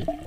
Okay.